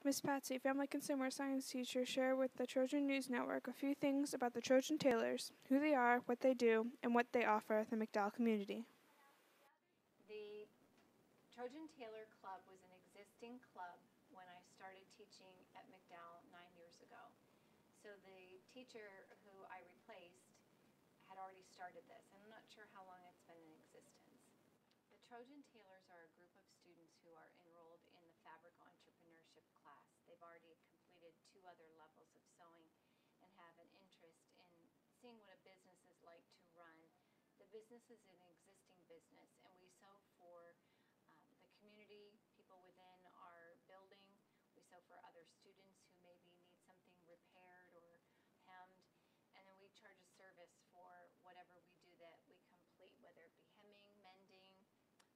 Miss Patsy, Family Consumer Science teacher, share with the Trojan News Network a few things about the Trojan Tailors, who they are, what they do, and what they offer the McDowell community. The Trojan Tailor Club was an existing club when I started teaching at McDowell nine years ago. So the teacher who I replaced had already started this, I'm not sure how long it's been in existence. The Trojan Tailors are a group of students who are enrolled in the Fabric Entrepreneurship class. They've already completed two other levels of sewing and have an interest in seeing what a business is like to run. The business is an existing business, and we sew for um, the community, people within our building. We sew for other students who maybe need something repaired or hemmed. And then we charge a service for whatever we do that we complete, whether it be hemming, mending,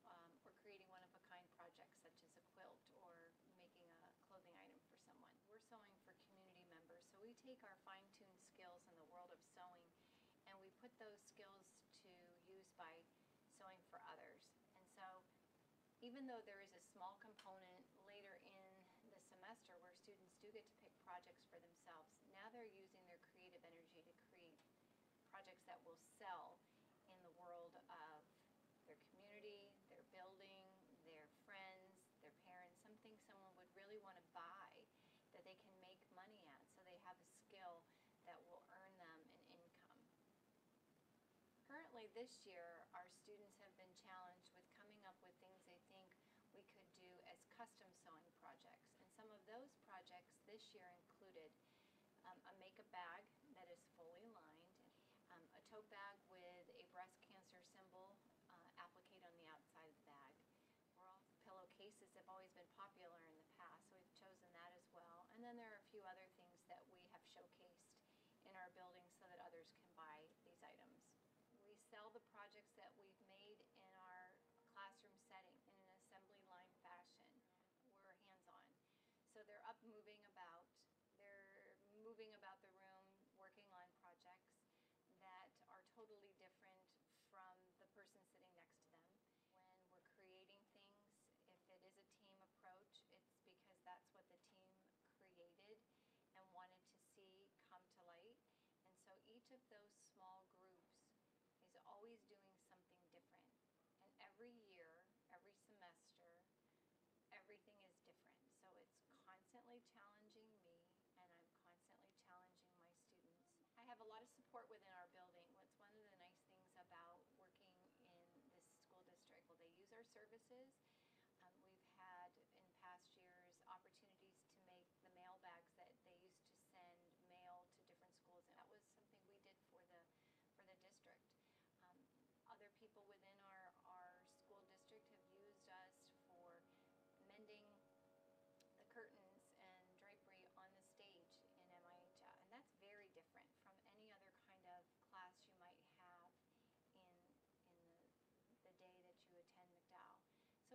um, or creating one-of-a-kind projects such as a quilt or making a clothing item for someone. We're sewing for community members, so take our fine-tuned skills in the world of sewing and we put those skills to use by sewing for others. And so even though there is a small component later in the semester where students do get to pick projects for themselves, now they're using their creative energy to create projects that will sell in the world of their community, their building, their friends, their parents, something someone would really want to buy that they can make money at so they have a skill that will earn them an income. Currently this year, our students have been challenged with coming up with things they think we could do as custom sewing projects. And some of those projects this year included um, a make-a bag that is fully lined, um, a tote bag with a breast cancer symbol uh, applique on the outside of the bag. We're all, pillowcases have always been popular in the past, so we've chosen that as well. And then there are a few other things that we have showcased in our building so that others can buy these items we sell the projects that we've made in our classroom setting in an assembly line fashion. We're hands-on. So they're up moving about, they're moving about the room, working on projects that are totally different from the person sitting next to them. When we're creating things, if it is a team approach, it's because that's what the team created and wanted to see come to light. And so each of those small groups is always doing something different. And every year, every semester, everything is different. So it's constantly challenging me and I'm constantly challenging my students. I have a lot of support within our building. What's one of the nice things about working in this school district? Well, they use our services.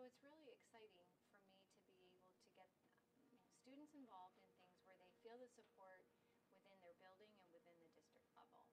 it's really exciting for me to be able to get you know, students involved in things where they feel the support within their building and within the district level.